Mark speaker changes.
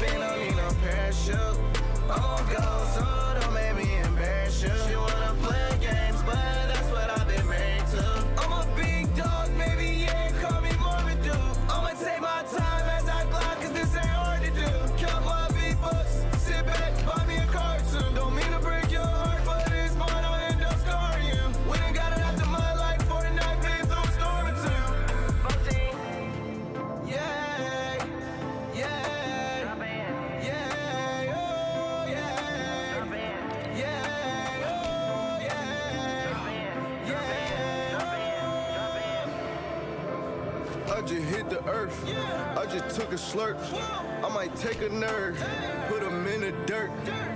Speaker 1: been on no parachute. Just hit the earth. I just took a slurp. I might take a nerd, put him in the dirt. I